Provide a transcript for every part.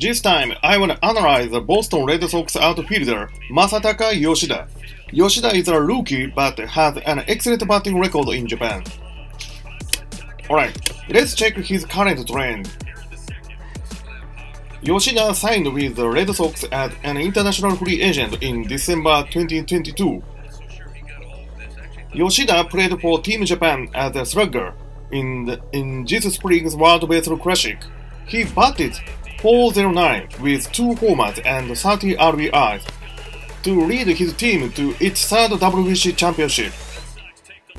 This time, I want to analyze the Boston Red Sox outfielder Masataka Yoshida. Yoshida is a rookie but has an excellent batting record in Japan. Alright, let's check his current trend. Yoshida signed with the Red Sox as an international free agent in December 2022. Yoshida played for Team Japan as a slugger in, the, in this spring's World Baseball Classic. He batted 409 with 2 homers and 30 RBIs to lead his team to its third WBC championship.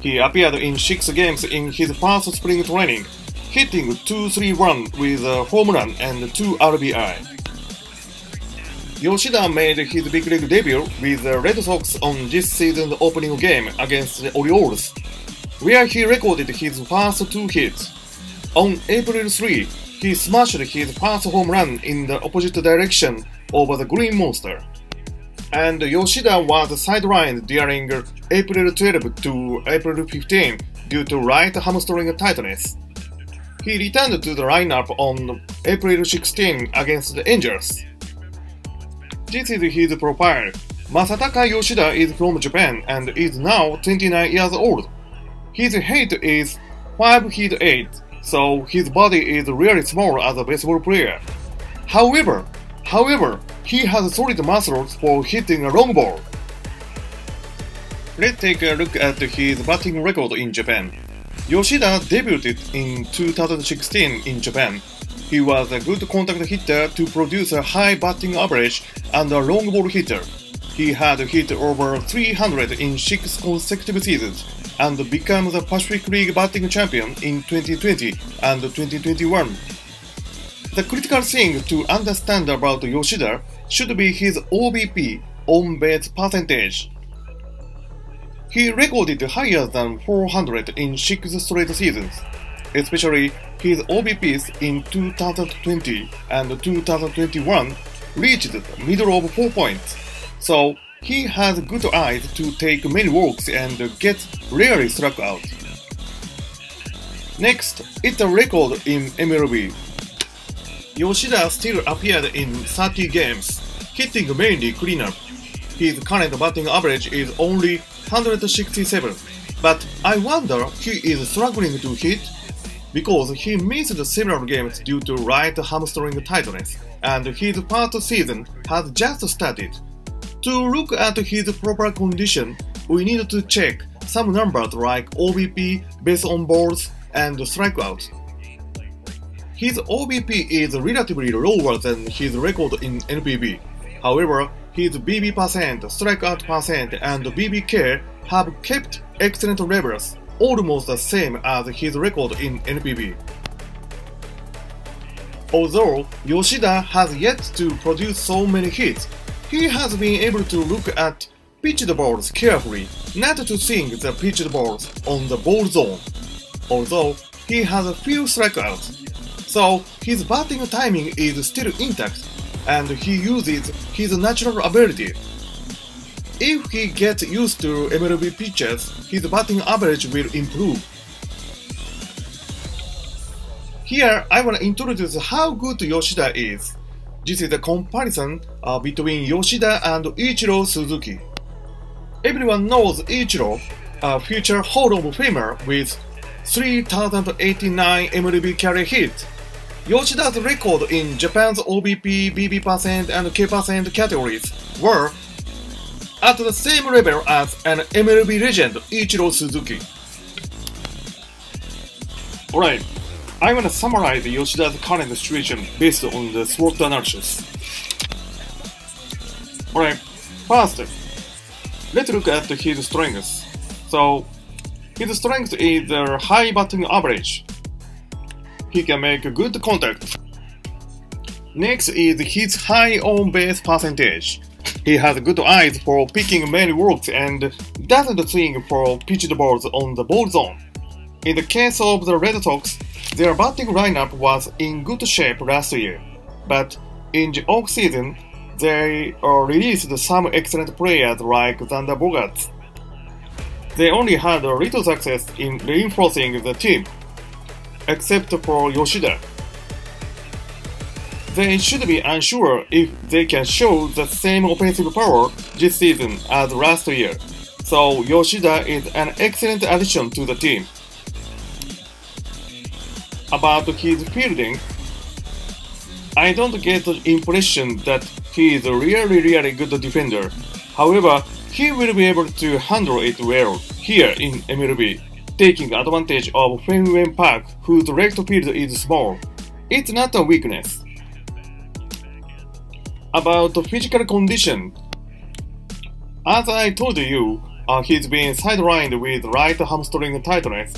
He appeared in 6 games in his first spring training, hitting 2-3-1 with a home run and 2 RBI. Yoshida made his big league debut with the Red Sox on this season's opening game against the Orioles, where he recorded his first two hits. On April 3, he smashed his first home run in the opposite direction over the Green Monster. And Yoshida was sidelined during April 12 to April 15 due to right hamstring tightness. He returned to the lineup on April 16 against the Angels. This is his profile. Masataka Yoshida is from Japan and is now 29 years old. His height is 5 feet 8, so his body is really small as a baseball player. However, however, he has solid muscles for hitting a long ball. Let's take a look at his batting record in Japan. Yoshida debuted in 2016 in Japan he was a good contact hitter to produce a high batting average and a long ball hitter. He had hit over 300 in six consecutive seasons and became the Pacific League batting champion in 2020 and 2021. The critical thing to understand about Yoshida should be his OBP on base percentage. He recorded higher than 400 in six straight seasons especially his OBPs in 2020 and 2021 reached the middle of 4 points, so he has good eyes to take many walks and get rarely struck out. Next, it's a record in MLB. Yoshida still appeared in 30 games, hitting mainly cleanup. His current batting average is only 167, but I wonder he is struggling to hit because he missed several games due to right hamstring tightness, and his first season has just started. To look at his proper condition, we need to check some numbers like OBP, base on balls, and strikeouts. His OBP is relatively lower than his record in NPB. However, his BB percent, strikeout percent, and BBK have kept excellent levels almost the same as his record in NPB. Although Yoshida has yet to produce so many hits, he has been able to look at pitched balls carefully, not to think the pitched balls on the ball zone. Although he has a few strikeouts, so his batting timing is still intact, and he uses his natural ability if he gets used to MLB pitches, his batting average will improve. Here, I want to introduce how good Yoshida is. This is a comparison uh, between Yoshida and Ichiro Suzuki. Everyone knows Ichiro, a future Hall of Famer with 3089 MLB career hits. Yoshida's record in Japan's OBP, BB percent, and K percent categories were at the same level as an MLB legend Ichiro Suzuki. Alright, I'm gonna summarize Yoshida's current situation based on the SWOT analysis. Alright, first, let's look at his strengths. So, his strength is the high batting average. He can make good contact. Next is his high on base percentage. He has good eyes for picking many walks and doesn't swing for pitched balls on the ball zone. In the case of the Red Sox, their batting lineup was in good shape last year, but in the off-season, they released some excellent players like Xander Bogaerts. They only had a little success in reinforcing the team, except for Yoshida. they should be unsure if they can show the same offensive power this season as last year. So Yoshida is an excellent addition to the team. About his fielding, I don't get the impression that he is a really really good defender. However, he will be able to handle it well here in MLB, taking advantage of Fenway Park whose left field is small. It's not a weakness. About the physical condition, as I told you, uh, he's been sidelined with right hamstring tightness,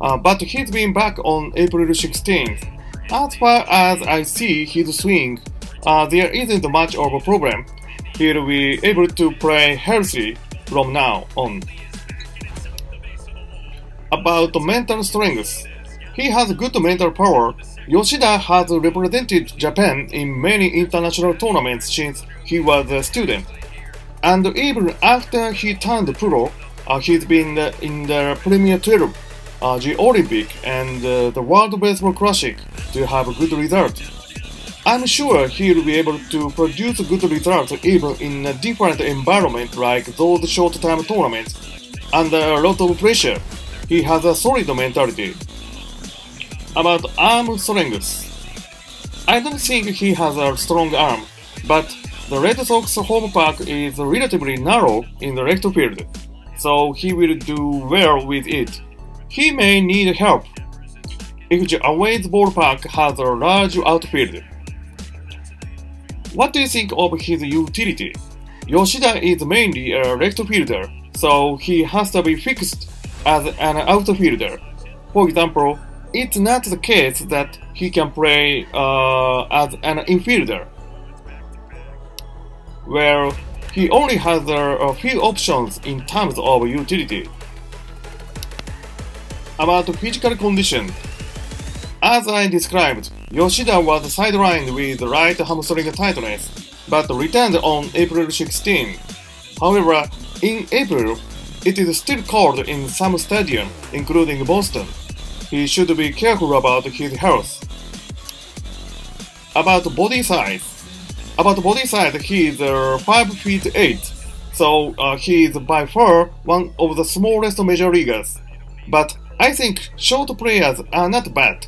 uh, but he's been back on April 16th. As far as I see his swing, uh, there isn't much of a problem. He'll be able to play healthy from now on. About mental strength, he has good mental power. Yoshida has represented Japan in many international tournaments since he was a student. And even after he turned pro, uh, he's been in the Premier 12, uh, the Olympic, and uh, the World Baseball Classic to have a good result. I'm sure he'll be able to produce good results even in a different environment like those short-time tournaments. Under a lot of pressure, he has a solid mentality. About arm strength, I don't think he has a strong arm, but the Red Sox home park is relatively narrow in the left field, so he will do well with it. He may need help if the away ballpark has a large outfield. What do you think of his utility? Yoshida is mainly a left fielder, so he has to be fixed as an outfielder. For example, it's not the case that he can play uh, as an infielder where he only has a few options in terms of utility. About physical condition, as I described, Yoshida was sidelined with right hamstring tightness, but returned on April 16. However, in April, it is still cold in some stadiums, including Boston. He should be careful about his health. About body size, about body size, he is uh, 5 feet 8, so uh, he is by far one of the smallest major leaguers. But I think short players are not bad.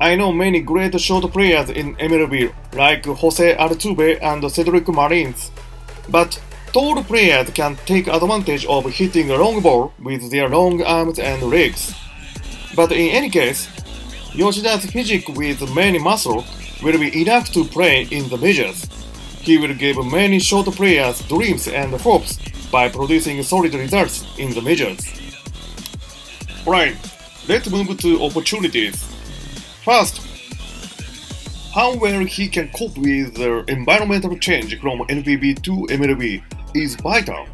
I know many great short players in MLB like Jose Altuve and Cedric Mullins, but tall players can take advantage of hitting a long ball with their long arms and legs. But in any case, Yoshida's physique with many muscle will be enough to play in the majors. He will give many short players dreams and hopes by producing solid results in the majors. Alright, let's move to opportunities. First, how well he can cope with the environmental change from NPB to MLB is vital.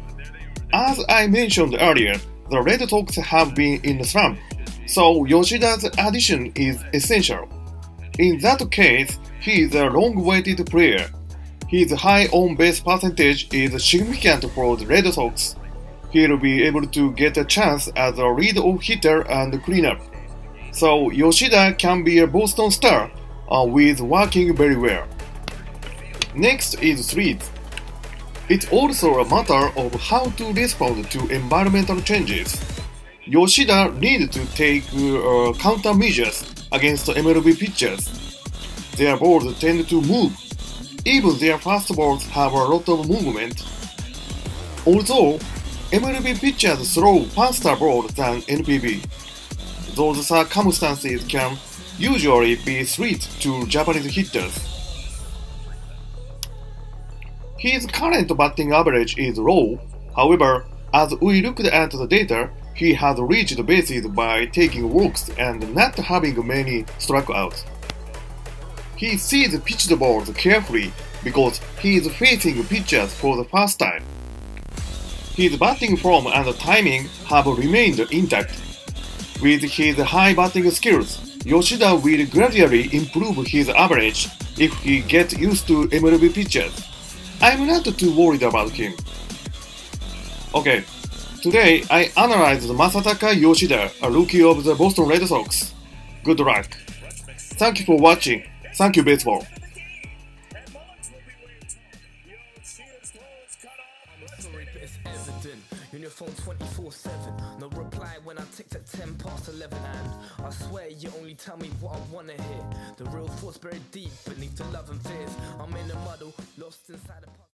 As I mentioned earlier, the Red Sox have been in a slump, so Yoshida's addition is essential. In that case, he is a long-weighted player. His high on-base percentage is significant for the Red Sox. He'll be able to get a chance as a lead-off hitter and cleanup. So Yoshida can be a Boston star uh, with working very well. Next is threes. It's also a matter of how to respond to environmental changes. Yoshida needs to take uh, countermeasures against MLB pitchers. Their balls tend to move. Even their fastballs have a lot of movement. Although MLB pitchers throw faster balls than NPB, those circumstances can usually be sweet to Japanese hitters. His current batting average is low, however, as we looked at the data, he has reached bases by taking walks and not having many strikeouts. He sees pitched balls carefully because he is facing pitchers for the first time. His batting form and timing have remained intact. With his high batting skills, Yoshida will gradually improve his average if he gets used to MLB pitchers. I'm not too worried about him. Okay, today I analyzed Masataka Yoshida, a rookie of the Boston Red Sox. Good luck. Thank you for watching. Thank you, baseball. Phone 24 7. No reply when I text at 10 past 11. And I swear you only tell me what I wanna hear. The real thoughts buried deep beneath the love and fears. I'm in a muddle, lost inside a.